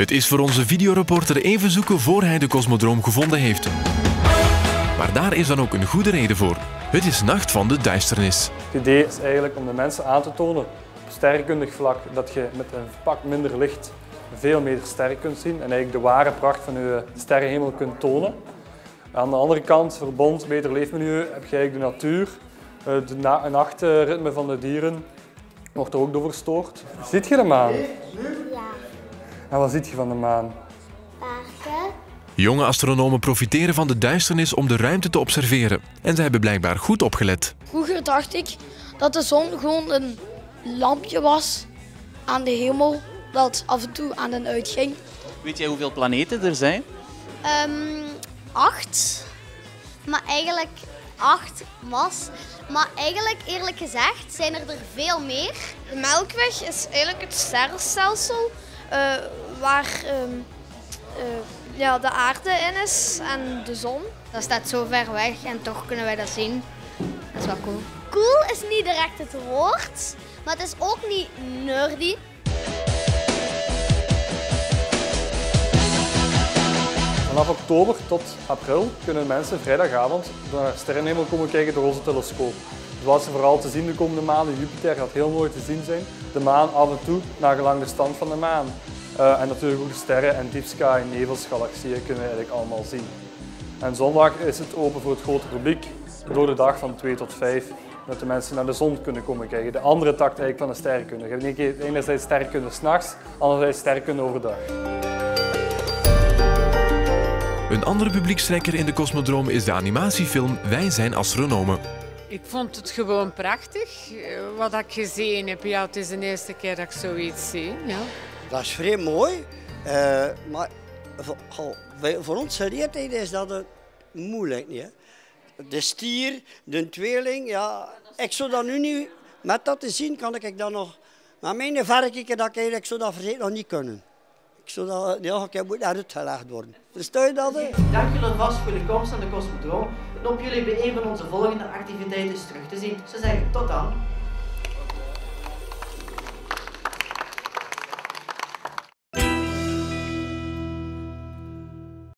Het is voor onze videoreporter even zoeken voor hij de kosmodroom gevonden heeft. Maar daar is dan ook een goede reden voor. Het is Nacht van de Duisternis. Het idee is eigenlijk om de mensen aan te tonen op sterrenkundig vlak dat je met een pak minder licht veel meer sterren kunt zien en eigenlijk de ware pracht van je sterrenhemel kunt tonen. Aan de andere kant, verbond Beter Leefmilieu, heb je eigenlijk de natuur, eh, de na nachtritme van de dieren wordt er ook door verstoord. Ziet je de maan? En wat ziet je van de maan? paarden. Jonge astronomen profiteren van de duisternis om de ruimte te observeren. En ze hebben blijkbaar goed opgelet. Vroeger dacht ik dat de zon gewoon een lampje was aan de hemel dat af en toe aan en uit ging. Weet jij hoeveel planeten er zijn? Ehm, acht. Maar eigenlijk acht was. Maar eigenlijk, eerlijk gezegd, zijn er er veel meer. De Melkweg is eigenlijk het sterrenstelsel eh, waar ehm, eh, ja, de aarde in is en de zon. Dat staat zo ver weg en toch kunnen wij dat zien. Dat is wel cool. Cool is niet direct het woord, maar het is ook niet nerdy. Vanaf oktober tot april kunnen mensen vrijdagavond naar sterrenhemel komen kijken door onze telescoop. Wat ze vooral te zien de komende maanden, Jupiter gaat heel mooi te zien zijn. De maan af en toe, nagelang de stand van de maan. Eh, en natuurlijk ook de sterren en deep sky, nevels, galaxieën kunnen we eigenlijk allemaal zien. En zondag is het open voor het grote publiek, door de dag van 2 tot 5, dat de mensen naar de zon kunnen komen kijken. De andere tak eigenlijk van de sterrenkunde. Je hebt enerzijds sterrenkunde s'nachts, anderzijds sterrenkunde overdag. Een andere publiekstrekker in de kosmodroom is de animatiefilm Wij zijn astronomen. Ik vond het gewoon prachtig, eh, wat ik gezien heb. Ja, het is de eerste keer dat ik zoiets zie. Ja. Dat is vrij mooi, eh, maar voor, voor ons geleerdheid is dat het moeilijk. Niet, hè? De stier, de tweeling, ja, ik zou dat nu niet, met dat te zien, kan ik dat nog, maar mijn varkens dat ik eigenlijk zou dat verzekerd nog niet kunnen. Ik zou dat, ja, ik moet uitgelegd worden. Versta je dat? Dank jullie vast voor de komst aan de Cosmodroom en op jullie bij een van onze volgende activiteiten terug te zien. Ze zeggen tot dan.